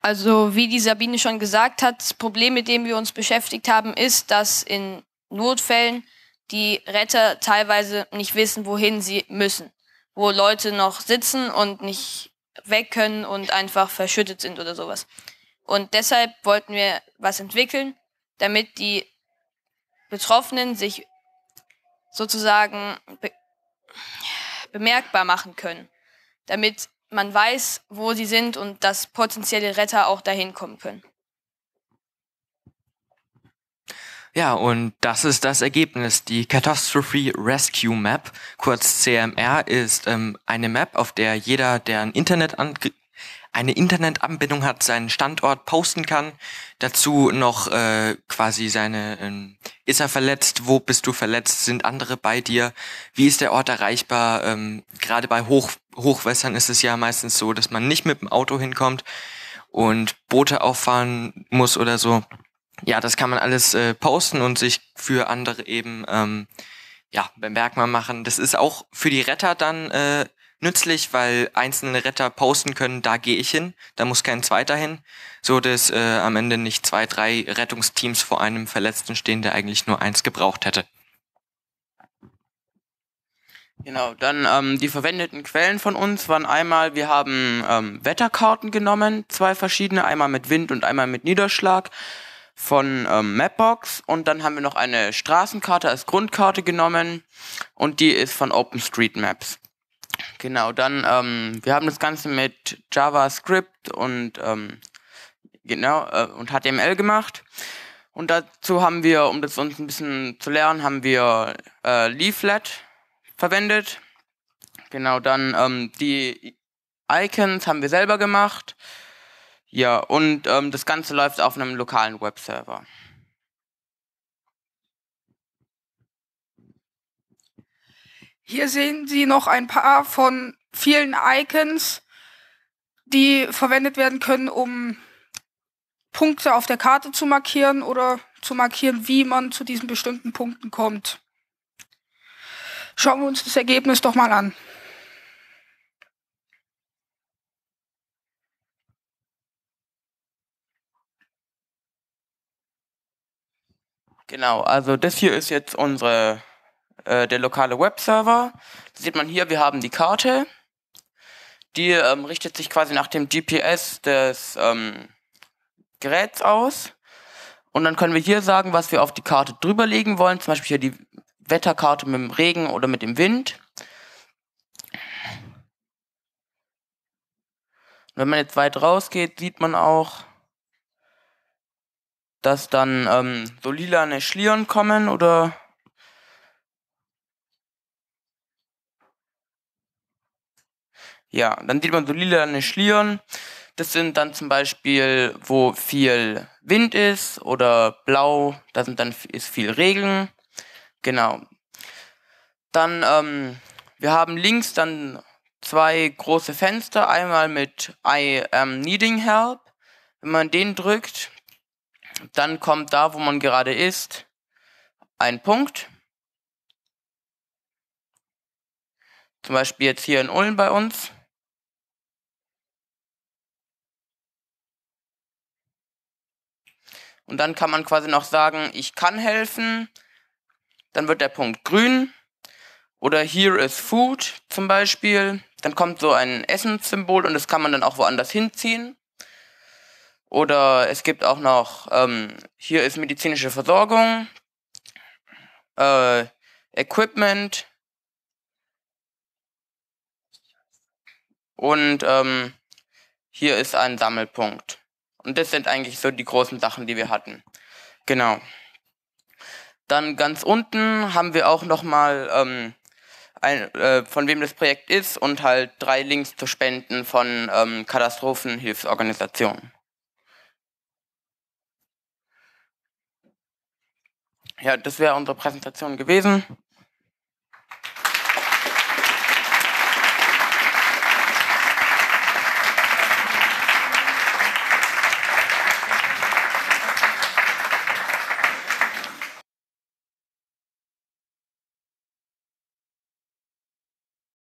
Also wie die Sabine schon gesagt hat, das Problem, mit dem wir uns beschäftigt haben, ist, dass in Notfällen die Retter teilweise nicht wissen, wohin sie müssen. Wo Leute noch sitzen und nicht weg können und einfach verschüttet sind oder sowas. Und deshalb wollten wir was entwickeln, damit die Betroffenen sich sozusagen be bemerkbar machen können, damit man weiß, wo sie sind und dass potenzielle Retter auch dahin kommen können. Ja, und das ist das Ergebnis. Die Catastrophe Rescue Map, kurz CMR, ist ähm, eine Map, auf der jeder, der ein Internet eine Internetanbindung hat, seinen Standort posten kann. Dazu noch äh, quasi seine, äh, ist er verletzt, wo bist du verletzt, sind andere bei dir, wie ist der Ort erreichbar. Ähm, Gerade bei Hoch, Hochwässern ist es ja meistens so, dass man nicht mit dem Auto hinkommt und Boote auffahren muss oder so. Ja, das kann man alles äh, posten und sich für andere eben ähm, ja bemerkbar machen. Das ist auch für die Retter dann äh, nützlich, weil einzelne Retter posten können, da gehe ich hin, da muss kein zweiter hin, so dass äh, am Ende nicht zwei, drei Rettungsteams vor einem Verletzten stehen, der eigentlich nur eins gebraucht hätte. Genau, dann ähm, die verwendeten Quellen von uns waren einmal, wir haben ähm, Wetterkarten genommen, zwei verschiedene, einmal mit Wind und einmal mit Niederschlag von ähm, Mapbox und dann haben wir noch eine Straßenkarte als Grundkarte genommen und die ist von OpenStreetMaps. Genau, dann, ähm, wir haben das Ganze mit JavaScript und, ähm, genau, äh, und HTML gemacht. Und dazu haben wir, um das uns ein bisschen zu lernen, haben wir äh, Leaflet verwendet. Genau, dann ähm, die Icons haben wir selber gemacht. Ja, und ähm, das Ganze läuft auf einem lokalen Webserver. Hier sehen Sie noch ein paar von vielen Icons, die verwendet werden können, um Punkte auf der Karte zu markieren oder zu markieren, wie man zu diesen bestimmten Punkten kommt. Schauen wir uns das Ergebnis doch mal an. Genau, also das hier ist jetzt unsere äh, der lokale Webserver. Sieht man hier, wir haben die Karte. Die ähm, richtet sich quasi nach dem GPS des ähm, Geräts aus. Und dann können wir hier sagen, was wir auf die Karte drüberlegen wollen. Zum Beispiel hier die Wetterkarte mit dem Regen oder mit dem Wind. wenn man jetzt weit rausgeht, sieht man auch, dass dann ähm, so lilane Schlieren kommen oder Ja, dann sieht man so lilane Schlieren. Das sind dann zum Beispiel, wo viel Wind ist oder blau, da sind dann ist viel Regen. Genau. Dann, ähm, wir haben links dann zwei große Fenster, einmal mit I am needing help. Wenn man den drückt, dann kommt da, wo man gerade ist, ein Punkt. Zum Beispiel jetzt hier in Ulm bei uns. Und dann kann man quasi noch sagen, ich kann helfen. Dann wird der Punkt grün. Oder here is food zum Beispiel. Dann kommt so ein Essenssymbol und das kann man dann auch woanders hinziehen. Oder es gibt auch noch, ähm, hier ist medizinische Versorgung, äh, Equipment und ähm, hier ist ein Sammelpunkt. Und das sind eigentlich so die großen Sachen, die wir hatten. Genau. Dann ganz unten haben wir auch nochmal, ähm, äh, von wem das Projekt ist und halt drei Links zu Spenden von ähm, Katastrophenhilfsorganisationen. Ja, das wäre unsere Präsentation gewesen.